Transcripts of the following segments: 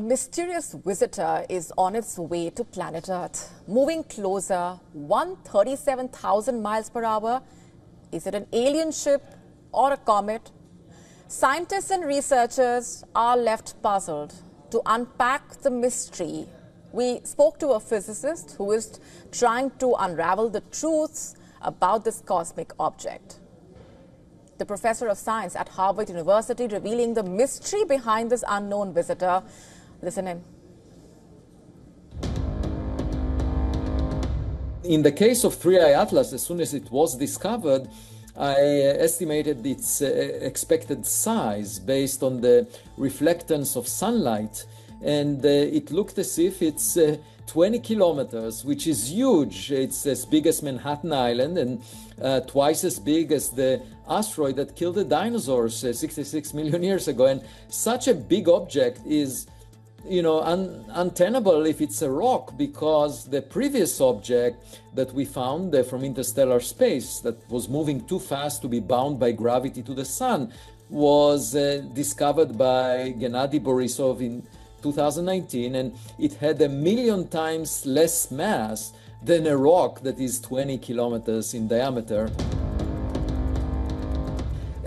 A mysterious visitor is on its way to planet Earth, moving closer 137,000 miles per hour. Is it an alien ship or a comet? Scientists and researchers are left puzzled to unpack the mystery. We spoke to a physicist who is trying to unravel the truths about this cosmic object the professor of science at Harvard University, revealing the mystery behind this unknown visitor. Listen in. In the case of 3I Atlas, as soon as it was discovered, I estimated its uh, expected size based on the reflectance of sunlight, and uh, it looked as if it's uh, 20 kilometers, which is huge. It's as big as Manhattan Island and uh, twice as big as the asteroid that killed the dinosaurs uh, 66 million years ago. And such a big object is, you know, un- untenable if it's a rock because the previous object that we found from interstellar space that was moving too fast to be bound by gravity to the sun was uh, discovered by Gennady Borisov in 2019 and it had a million times less mass than a rock that is 20 kilometers in diameter.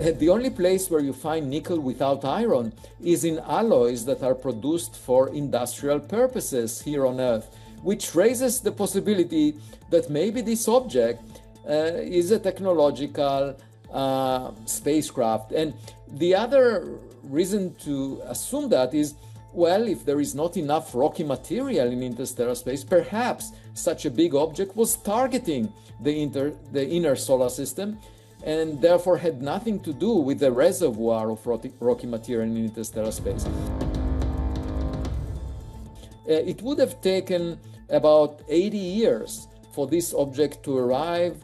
Uh, the only place where you find nickel without iron is in alloys that are produced for industrial purposes here on Earth, which raises the possibility that maybe this object uh, is a technological uh, spacecraft. And the other reason to assume that is well, if there is not enough rocky material in interstellar space, perhaps such a big object was targeting the, inter, the inner solar system and therefore had nothing to do with the reservoir of rocky material in interstellar space. Uh, it would have taken about 80 years for this object to arrive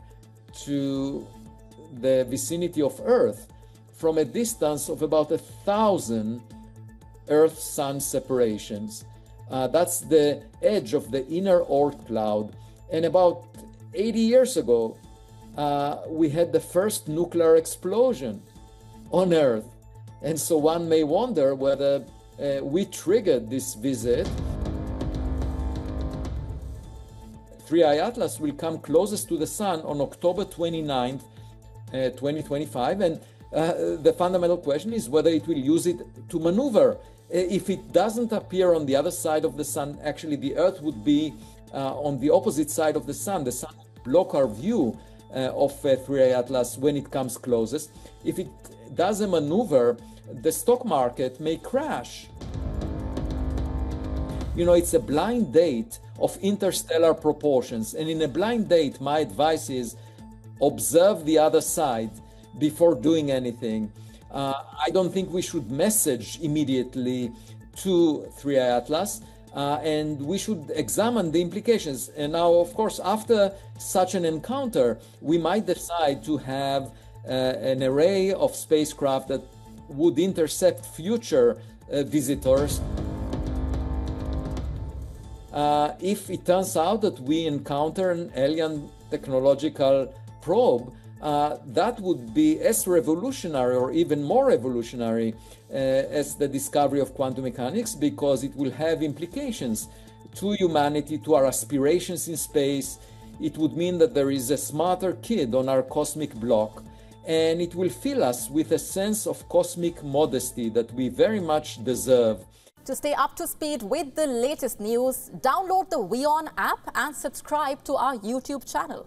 to the vicinity of Earth from a distance of about a thousand Earth Sun separations. Uh, that's the edge of the inner Oort cloud. And about 80 years ago, uh, we had the first nuclear explosion on Earth. And so one may wonder whether uh, we triggered this visit. 3I Atlas will come closest to the Sun on October 29th, uh, 2025. And uh, the fundamental question is whether it will use it to maneuver. Uh, if it doesn't appear on the other side of the sun, actually the Earth would be uh, on the opposite side of the sun. The sun would block our view of uh, 3I Atlas when it comes closest. If it does a maneuver, the stock market may crash. You know, it's a blind date of interstellar proportions. And in a blind date, my advice is observe the other side before doing anything. Uh, I don't think we should message immediately to 3i Atlas. Uh, and we should examine the implications. And now, of course, after such an encounter, we might decide to have uh, an array of spacecraft that would intercept future uh, visitors. Uh, if it turns out that we encounter an alien technological probe, uh, that would be as revolutionary or even more revolutionary uh, as the discovery of quantum mechanics because it will have implications to humanity, to our aspirations in space. It would mean that there is a smarter kid on our cosmic block, and it will fill us with a sense of cosmic modesty that we very much deserve. To stay up to speed with the latest news, download the WION app and subscribe to our YouTube channel.